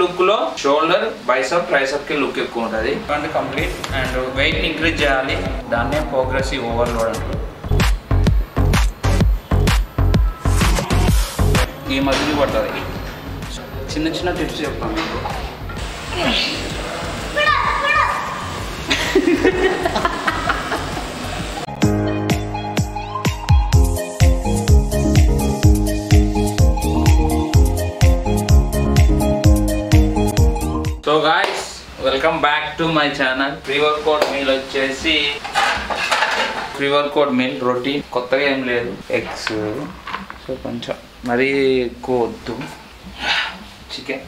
లుక్లో shoulder bicep ట్రైసప్కి look ఎక్కువ ఉంటుంది. అంటే కంప్లీట్ అండ్ వెయిట్ ఇంక్రీజ్ చేయాలి. దాన్నే ప్రోగ్రెసివ్ ఓవర్లోడ్ అంటారు. ఈ మధ్యలో పడుతుంది. చిన్న చిన్న టిప్స్ చెప్తాను. మీకు so guys welcome back to my channel pre workout meal వచ్చేసి ప్రీ వర్కౌట్ మీల్ రొటీన్ కొత్తగా ఏం లేదు. ఎగ్స్ సో కొంచెం మరీ ఎక్కువ వద్దు. Chicken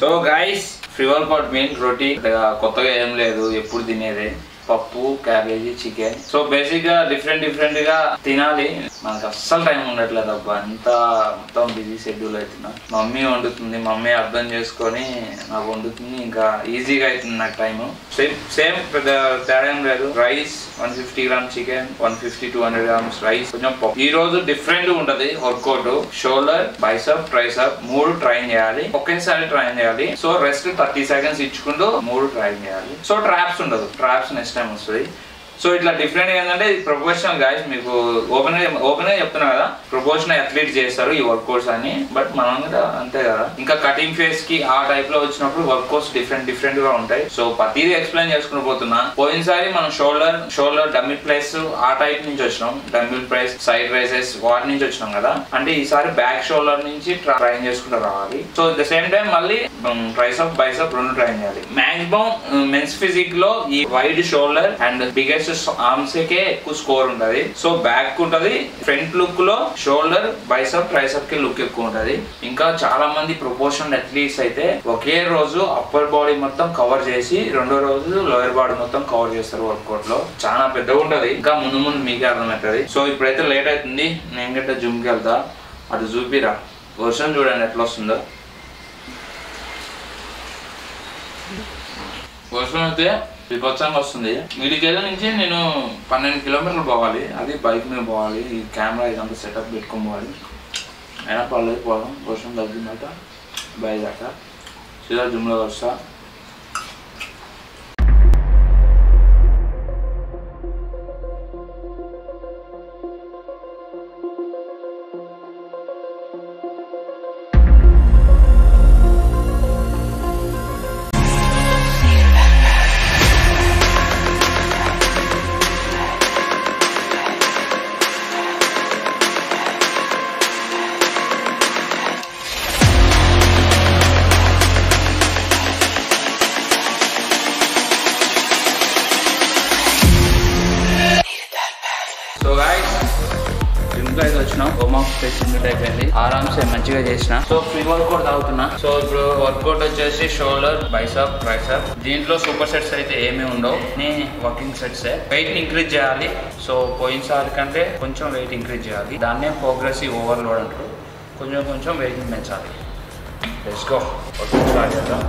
so guys pre workout meal routine కొత్తగా ఏం లేదు. ఎప్పుడు తినేదే. పప్పు క్యాబేజీ చికెన్ సో బేసిక్గా డిఫరెంట్ డిఫరెంట్గా తినాలి. నాకు అస్సలు టైం ఉండట్లేదు అబ్బా. అంతా మొత్తం బిజీ షెడ్యూల్ అవుతున్నా మమ్మీ వండుతుంది మమ్మీ అర్థం చేసుకొని నాకు వండుతుంది ఇంకా ఈజీగా అవుతుంది నాకు టైం సేమ్ సేమ్ పెద్ద తేడా ఏం లేదు. Rice one fifty gram chicken one fifty two hundred grams rice కొంచెం ఈ రోజు డిఫరెంట్ ఉంటది వర్కౌట్. షోల్డర్ బైసప్ ట్రైసప్ మూడు ట్రైన్ చేయాలి. ఒకేసారి ట్రైన్ చేయాలి. సో రెస్ట్ థర్టీ సెకండ్స్ ఇచ్చుకుంటూ మూడు ట్రైన్ చేయాలి. సో ట్రాప్స్ ఉండదు. ట్రాప్స్ నెక్స్ట్ టైం వస్తుంది. సో ఇట్లా డిఫరెంట్ ఏంటంటే ఇది ప్రొఫెషనల్ గాయస్ మీకు ఓపెన్ ఓపెన్గా చెప్తున్నా కదా ప్రొఫెషనల్ అథ్లీట్ చేస్తారు ఈ వర్క్ కోర్స్ అని బట్ మనం కూడా అంతే కదా. ఇంకా కటింగ్ ఫేస్కి ఆ టైప్లో వచ్చినప్పుడు వర్కౌట్స్ డిఫరెంట్ డిఫరెంట్గా ఉంటాయి. సో ప్రతిదీ ఎక్స్ప్లెయిన్ చేసుకుని పోతున్నా. పోయినసారి మనం షోల్డర్ షోల్డర్ డమ్మిల్ ప్లేస్ ఆ టైప్ నుంచి వచ్చినాం. డమ్మిల్ ప్లేస్ సైడ్ రైసెస్ వాటి నుంచి వచ్చినాం కదా. అంటే ఈసారి బ్యాక్ షోల్డర్ నుంచి ట్రైన్ చేసుకుంటూ రావాలి. సో ద సేమ్ టైం మళ్ళీ ట్రైసప్ బైసప్ రెండు ట్రైన్ చేయాలి. మాక్సిమం మెన్స్ ఫిజిక్లో ఈ wide shoulder and biggest arms కే ఎక్కువ స్కోర్ ఉంటది. సో బ్యాక్ ఉంటది ఫ్రంట్ లుక్లో షోల్డర్ బైసప్ ట్రైసప్కి లుక్ ఎక్కువ ఉంటది. ఇంకా చాలా మంది ప్రొపోర్షనల్ అథ్లీట్స్ అయితే ఒకే రోజు అప్పర్ బాడీ మొత్తం కవర్ చేసి రెండో రోజు లోయర్ బాడీ మొత్తం కవర్ చేస్తారు వర్కౌట్లో చాలా పెద్దగా ఉంటది. ఇంకా ముందు ముందు మీకే అర్థమవుతుంది. సో ఇప్పుడైతే లేట్ అవుతుంది. నేను గట్ట జిమ్కి వెళ్తా. అటు చూపిరా. వర్షం చూడండి ఎట్లా వస్తుందో. వర్షం అయితే విపత్సంగా వస్తుంది. వీడికెళ్ళ నుంచి నేను పన్నెండు కిలోమీటర్లు పోవాలి. అది బైక్ మీద పోవాలి. ఈ కెమెరా ఇదంతా సెటప్ పెట్టుకొని పోవాలి. అయినా పర్లేదు పోదాం. వర్షం తగ్గిందట బయలుదేరట సీదా జిమ్లో వస్తా. చేసిన. సో ఫ్రీ వర్కౌట్ తాగుతున్నా సో ఇప్పుడు వర్కౌట్ వచ్చేసి షోల్డర్ బైసాప్ ట్రైసాప్ దీంట్లో సూపర్ సెట్స్ అయితే ఏమీ ఉండవు. నేను వర్కింగ్ సెట్స్ వెయిట్ ఇంక్రీజ్ చేయాలి. సో పోయినసారి కంటే కొంచెం వెయిట్ ఇంక్రీజ్ చేయాలి. దాన్నే ప్రోగ్రెసివ్ ఓవర్లోడ్ అంటారు. కొంచెం కొంచెం వెయిట్ పెంచాలి. లెట్స్ గో స్టార్ట్ చేద్దాం.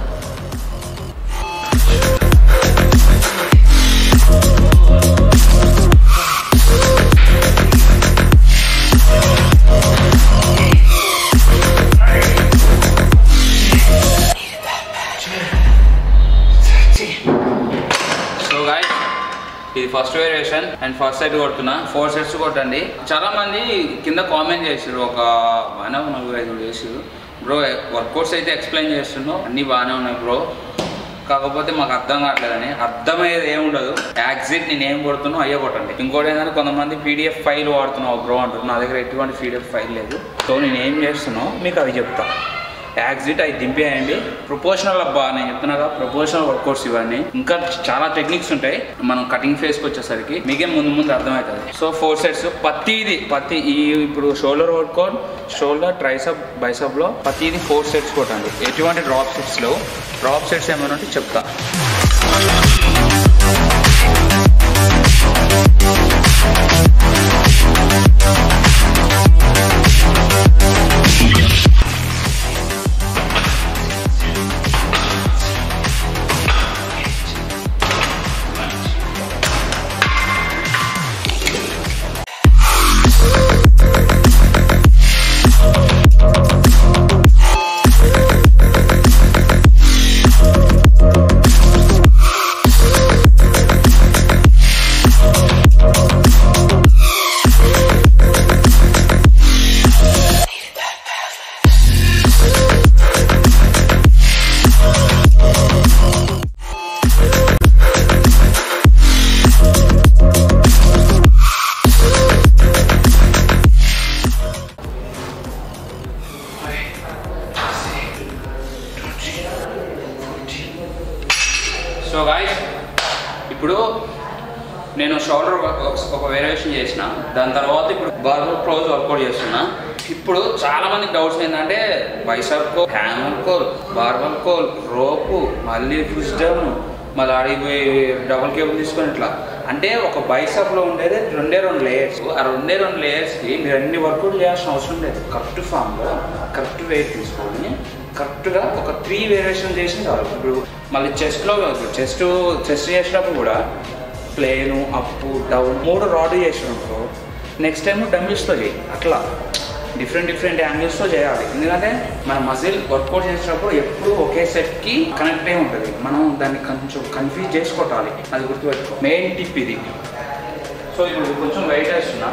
ఇది first variation and first set కొడుతున్నా. ఫోర్ సెట్స్ కొట్టండి. చాలా మంది కింద కామెంట్ చేసారు ఒక బాగానే నలుగురు ఐదుగురు చేసారు బ్రో వర్కౌట్స్ అయితే ఎక్స్ప్లెయిన్ చేస్తున్నావు అన్నీ బాగానే ఉన్నాయి బ్రో కాకపోతే మాకు అర్థం కావట్లేదని. అర్థమయ్యేది ఏమి ఉండదు. యాక్సిట్ నేను ఏం కొడుతున్నావు అయ్యే కొట్టండి. ఇంకోటి ఏంటంటే కొంతమంది పీడిఎఫ్ ఫైల్ వాడుతున్నావు బ్రో అంటారు నా దగ్గర ఎటువంటి పీడిఎఫ్ ఫైల్ లేదు. సో నేను ఏం చేస్తున్నావు మీకు అది చెప్తాను యాక్సిట్ అవి దింపేయండి. ప్రొపోర్షనల్ అబ్బా నేను చెప్తున్నాగా ప్రొపోర్షనల్ వర్కౌట్స్ ఇవన్నీ ఇంకా చాలా టెక్నిక్స్ ఉంటాయి. మనం కటింగ్ ఫేస్కి వచ్చేసరికి మీకే ముందు ముందు అర్థమవుతుంది. So four sets. ప్రతిది ప్రతి ఈ ఇప్పుడు షోల్డర్ వర్కౌట్ షోల్డర్ ట్రైసప్ బైసప్లో ప్రతిది ఫోర్ సెట్స్ కొట్టండి. ఎటువంటి డ్రాప్ సెట్స్లో డ్రాప్ సెట్స్ ఏమైనా ఉంటే చెప్తా. Bicep curl hammer curl curl rope మళ్ళీ పుష్ డౌన్ మళ్ళీ ఆడిపోయి డబుల్ కేబుల్ తీసుకొని ఇట్లా. అంటే ఒక బైసప్లో ఉండేది రెండే రెండు లేయర్స్. ఆ రెండే రెండు లేయర్స్కి మీరు అన్ని వర్కౌట్ చేయాల్సిన అవసరం లేదు. కరెక్ట్ ఫామ్లో కరెక్ట్ వెయిట్ తీసుకొని కరెక్ట్గా ఒక త్రీ వేరియేషన్ చేసి చాలు. ఇప్పుడు మళ్ళీ చెస్ట్లో చెస్ట్ చెస్ట్ చేసినప్పుడు కూడా ప్లేను అప్పు డౌన్ మూడు రాడ్ చేసినప్పుడు నెక్స్ట్ టైం డంబిల్స్లో చేయి. అట్లా. డిఫరెంట్ డిఫరెంట్ యాంగిల్స్లో చేయాలి. ఎందుకంటే మన మజిల్ వర్కౌట్ చేసినప్పుడు ఎప్పుడు ఒకే సెట్కి కనెక్ట్ అయి ఉంటుంది. మనం దాన్ని కొంచెం కన్ఫ్యూజ్ చేసుకోవాలి అది గుర్తుపెట్టుకో. మెయిన్ టిప్ ఇది. సో ఇప్పుడు కొంచెం వెయిట్ వేస్తున్నా.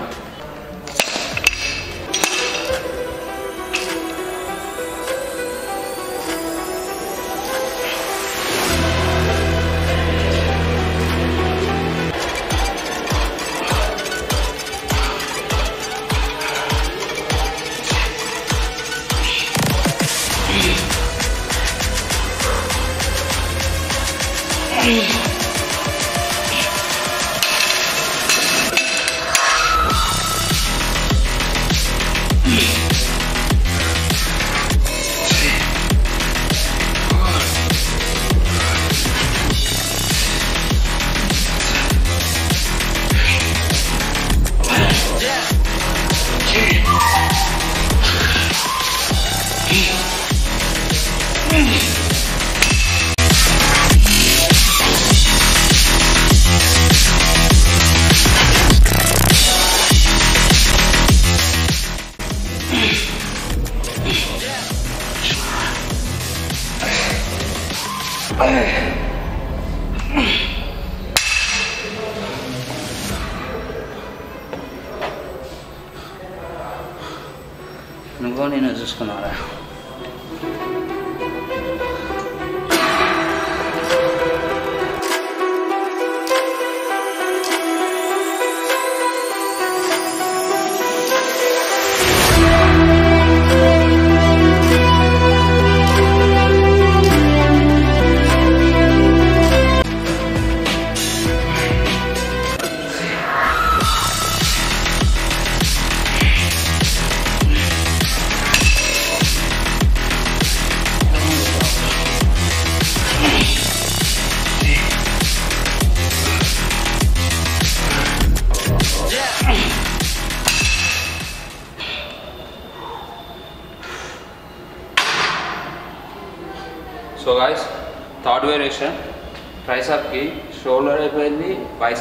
నువ్వు నేను చూసుకున్నారా సో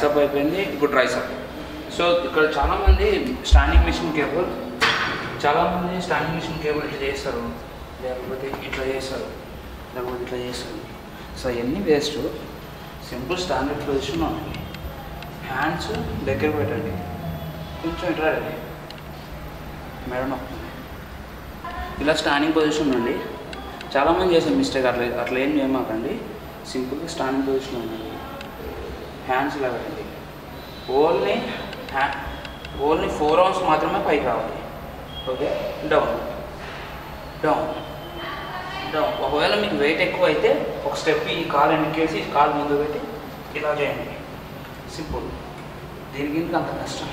అయిపోయింది అయిపోయింది ఇప్పుడు ట్రైసప్ సో ఇక్కడ చాలామంది స్టాండింగ్ మిషన్ కేబుల్ చాలామంది స్టాండింగ్ మిషన్ కేబుల్ ఇట్లా చేస్తారు. లేకపోతే ఇట్లా చేస్తారు. లేకపోతే ఇట్లా చేస్తారు. సో అవన్నీ waste simple standard position hands దగ్గర పెట్టండి. కొంచెం ఇట్లా రండి. మెడ నొప్పి ఇలా స్టాండింగ్ పొజిషన్ ఉండి చాలామంది చేసే మిస్టేక్ అట్లా అట్లా ఏం చేయమాకండి. సింపుల్గా స్టాండింగ్ పొజిషన్ ఉండండి. హ్యాండ్స్ ఇలా పెట్టండి ఓన్లీ హ్యా ఓన్లీ ఫోర్ అవర్స్ మాత్రమే పైకి రావాలి. ఓకే డౌన్ డౌన్ డౌన్ ఒకవేళ మీకు వెయిట్ ఎక్కువ అయితే ఒక స్టెప్ ఈ కాలు వెనక్కేసి కాల్ కాలు ముందు పెట్టి ఇలా చేయండి. సింపుల్ దీనికి ఇంకా అంత కష్టం.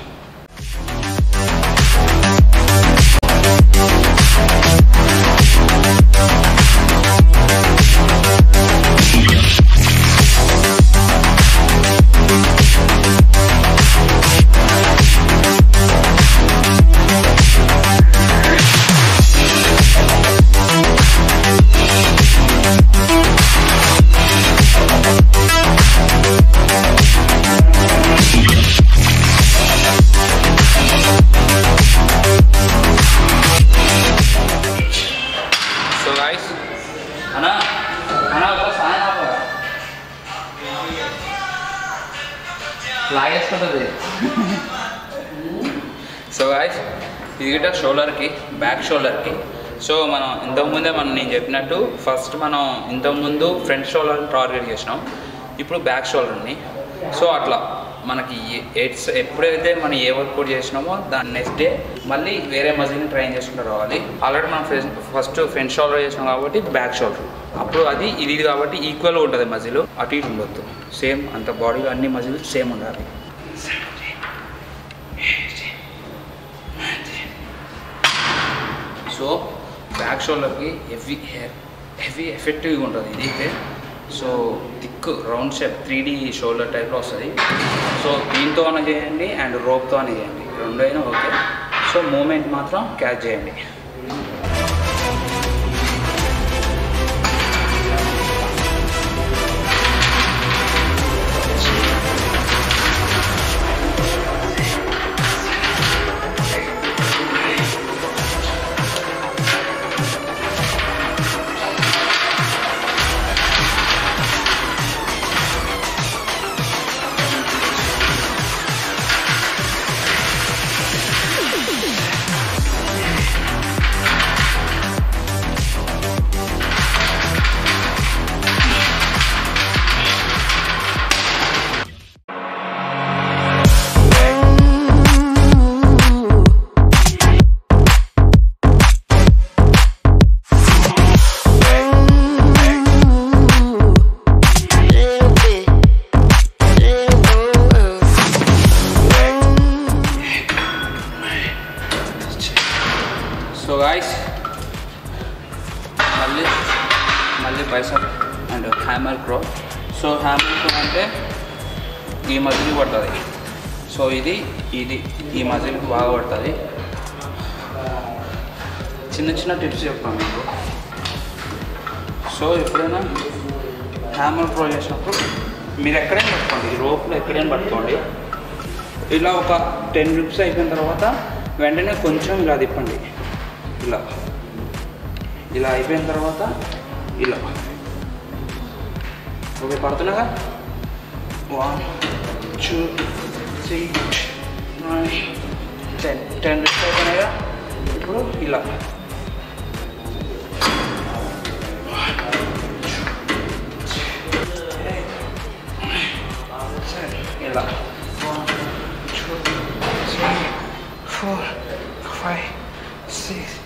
బ్యాక్ షోల్డర్కి సో మనం ఇంతకుముందే మనం నేను చెప్పినట్టు ఫస్ట్ మనం ఇంతకుముందు ఫ్రంట్ షోల్డర్ని టార్గెట్ చేసినాం. ఇప్పుడు బ్యాక్ షోల్డర్ని సో అట్లా మనకి ఎయిట్స్ ఎప్పుడైతే మనం ఏ వర్కౌట్ చేసినామో దాని నెక్స్ట్ డే మళ్ళీ వేరే మజిల్ని ట్రైన్ చేసుకుంటూ రావాలి. ఆల్రెడీ మనం ఫస్ట్ ఫ్రంట్ షోల్డర్ చేసినాం కాబట్టి బ్యాక్ షోల్డర్ అప్పుడు అది ఇది ఇది కాబట్టి ఈక్వల్గా ఉంటుంది మజిల్ అటు ఇటు ఉండొద్దు. సేమ్ అంత బాడీలో అన్ని మజిల్ సేమ్ ఉండాలి సో బ్యాక్ షోల్డర్కి హెవీ హెవీ ఎఫెక్టివ్గా ఉంటుంది ఇదైతే so thick round shape three D shoulder టైప్లో వస్తుంది. సో దీంతో అన్న చేయండి అండ్ రోప్తో అని చేయండి. రెండైనా ఓకే. సో మూమెంట్ మాత్రం క్యాచ్ చేయండి. ఈ మజిల్ పడుతుంది. సో ఇది ఇది ఈ మజిల్కి బాగా పడుతుంది. చిన్న చిన్న టిప్స్ చెప్తాను మీకు. సో ఎప్పుడైనా హ్యామర్ ప్రో చేసినప్పుడు మీరు ఎక్కడైనా పట్టుకోండి ఈ రోప్లో ఎక్కడైనా పట్టుకోండి. ఇలా ఒక టెన్ రిప్స్ అయిపోయిన తర్వాత వెంటనే కొంచెం ఇలా తిప్పండి. ఇలా. ఇలా అయిపోయిన తర్వాత ఇలా. ఓకే పడుతున్నాగా One, two, three, nine, ten. Ten रिश्ते बनेगा इसको हिला हिला One, two, three, four, five, six,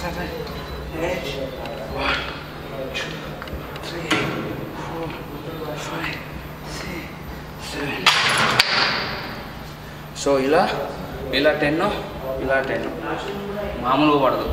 seven, eight. So ఇలా ఇలా టెన్ ఇలా టెన్ మామూలుగా పడదు.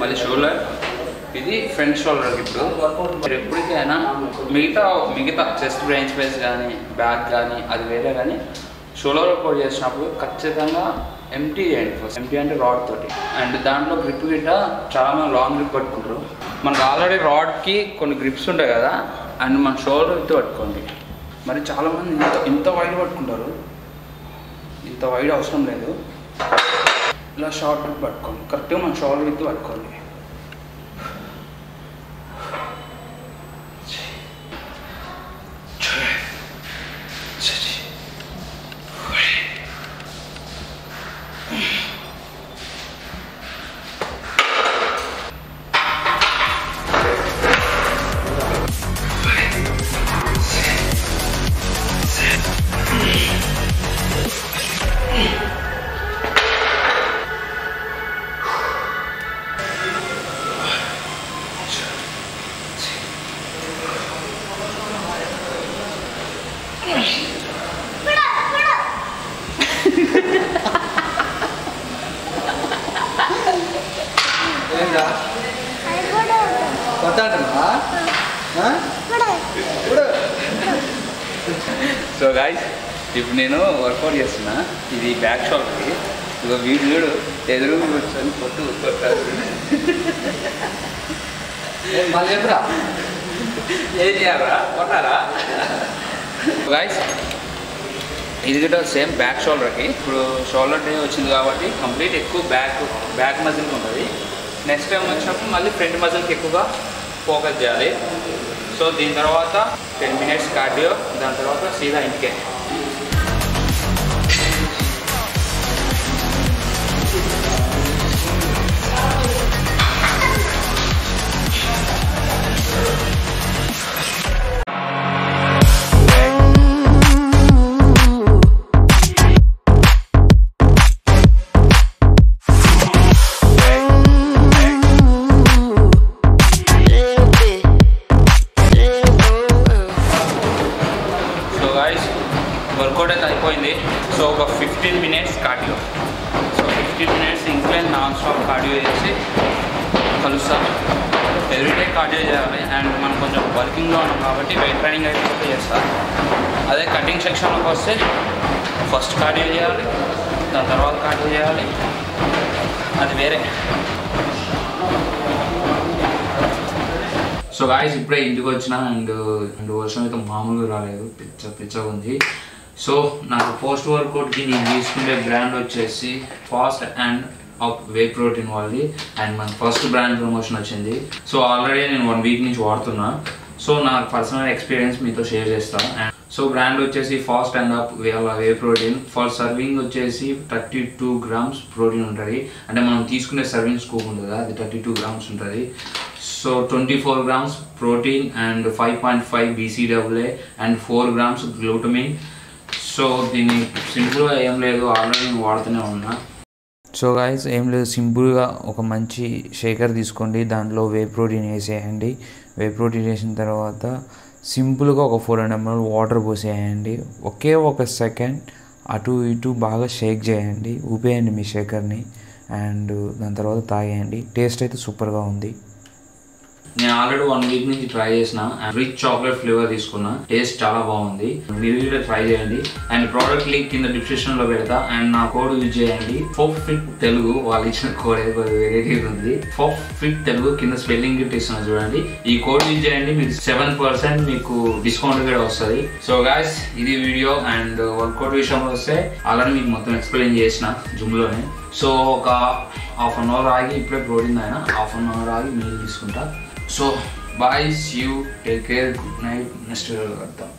మళ్ళీ షోల్డర్ ఇది ఫ్రంట్ షోల్డర్ ఇప్పుడు. మీరు ఎప్పటికైనా మిగతా మిగతా చెస్ట్ బ్రెయిన్ స్పేస్ కానీ బ్యాక్ కానీ అది వేరే కానీ షోల్డర్ వర్కౌట్ చేసినప్పుడు ఖచ్చితంగా ఎంటీ చేయండి ఫస్ట్ ఎంటీ అంటే రాడ్ తోటి. అండ్ దాంట్లో గ్రిప్ గిట్ట చాలా మంది లాంగ్ గ్రిప్ పట్టుకుంటారు. మనకు ఆల్రెడీ రాడ్కి కొన్ని గ్రిప్స్ ఉంటాయి కదా అండ్ మన షోల్డర్ పట్టుకోండి. మరి చాలామంది ఇంత ఇంత వైడ్ పట్టుకుంటారు. ఇంత వైడ్ అవసరం లేదు. ఇలా షార్ట్ గ్రిప్ పట్టుకోండి కరెక్ట్గా మన షోల్డర్ విత్ పట్టుకోండి సో గాయస్ ఇప్పుడు నేను వర్కౌట్ చేస్తున్నా. ఇది బ్యాక్ షాప్కి ఇక వీడు చూడు ఎదురు కూర్చొని కొట్టాడు. మళ్ళీ ఎప్పుడా ఏం చేయాలా కొట్టారా గైస్ ఇది కూడా సేమ్ బ్యాక్ షోల్డర్కి ఇప్పుడు షోల్డర్ డే వచ్చింది కాబట్టి కంప్లీట్ ఎక్కువ బ్యాక్ బ్యాక్ మజిల్కి ఉంటుంది. నెక్స్ట్ టైం వచ్చినప్పుడు మళ్ళీ ఫ్రంట్ మజిల్కి ఎక్కువగా ఫోకస్ చేయాలి. సో దీని తర్వాత టెన్ మినిట్స్ కార్డియో దాని తర్వాత సీదా ఇంటికే. అయితే సో ఒక fifteen minutes cardio so fifteen minutes incline non stop cardio చేసి కలుస్తాం. ఎవ్రీడే కార్డియో చేయాలి అండ్ మనం కొంచెం వర్కింగ్లో ఉన్నాం కాబట్టి వెయిట్ ట్రైనింగ్ అయితే చేస్తాం. అదే కటింగ్ సెక్షన్లోకి వస్తే ఫస్ట్ కార్డియో చేయాలి దాని తర్వాత కార్డియో చేయాలి. అది వేరే. సో గాయస్ ఇప్పుడే ఇంటికి వచ్చిన అండ్ అండ్ వర్షం అయితే మామూలుగా రాలేదు. పిచ్చ పిచ్చగా ఉంది. సో నాకు పోస్ట్ వర్కౌట్కి నేను తీసుకునే బ్రాండ్ వచ్చేసి Fast and Up whey protein వాళ్ళది. అండ్ మన ఫస్ట్ బ్రాండ్ ప్రమోషన్ వచ్చింది. సో ఆల్రెడీ నేను వన్ వీక్ నుంచి వాడుతున్నా. సో నా పర్సనల్ ఎక్స్పీరియన్స్ మీతో షేర్ చేస్తాను అండ్ సో బ్రాండ్ వచ్చేసి Fast and Up whey protein. For serving వచ్చేసి థర్టీ టూ గ్రామ్స్ ప్రోటీన్ ఉంటుంది. అంటే మనం తీసుకునే సర్వింగ్ స్కోప్ ఉంటుంది అది థర్టీ టూ గ్రామ్స్ ఉంటుంది. So twenty four grams protein and five point five బీసీడబ్ల్యూఏ and four grams glutamine. So దీన్ని సింపుల్గా ఏం లేదు ఆల్రెడీ వాడుతూనే ఉన్నా. సో గాయస్ ఏం లేదు సింపుల్గా ఒక మంచి షేకర్ తీసుకోండి. దాంట్లో వే ప్రోటీన్ వేసేయండి. వే ప్రోటీన్ వేసిన తర్వాత సింపుల్గా ఒక ఫోర్ హండ్రెడ్ ఎంఎల్ వాటర్ పోసేయండి. ఒకే ఒక సెకండ్ అటు ఇటు బాగా షేక్ చేయండి. ఊపేయండి మీ షేకర్ని అండ్ దాని తర్వాత తాగేయండి. టేస్ట్ అయితే సూపర్గా ఉంది. నేను ఆల్రెడీ వన్ వీక్ నుంచి ట్రై చేసిన రిచ్ చాక్లెట్ ఫ్లేవర్ తీసుకున్నా. టేస్ట్ చాలా బాగుంది. మీరు కూడా ట్రై చేయండి. అండ్ ప్రోడక్ట్ లింక్ కింద డిస్క్రిప్షన్లో పెడతా. అండ్ నా కోడ్ యూజ్ చేయండి. ఫోఫ్ ఫిట్ తెలుగు వాళ్ళు ఇచ్చిన కోడ్ వెరైటీ ఉంది. ఫోఫ్ ఫిట్ తెలుగు కింద స్పెల్లింగ్ గిఫ్ట్ ఇస్తున్నా చూడండి. ఈ కోడ్ యూజ్ చేయండి. మీకు సెవెన్ పర్సెంట్ మీకు డిస్కౌంట్ కూడా వస్తుంది. సో గాయస్ ఇది వీడియో అండ్ వర్కౌట్ విషయంలో వస్తే అలానే మీకు మొత్తం ఎక్స్ప్లెయిన్ చేసిన జిమ్లోనే సో ఒక హాఫ్ అన్ అవర్ ఆగి ఇప్పుడే ప్రోటీన్ అయినా హాఫ్ అన్ అవర్ ఆగి మీల్ తీసుకుంటా. So, bye, see you, take care, good night, Mr. Gautam.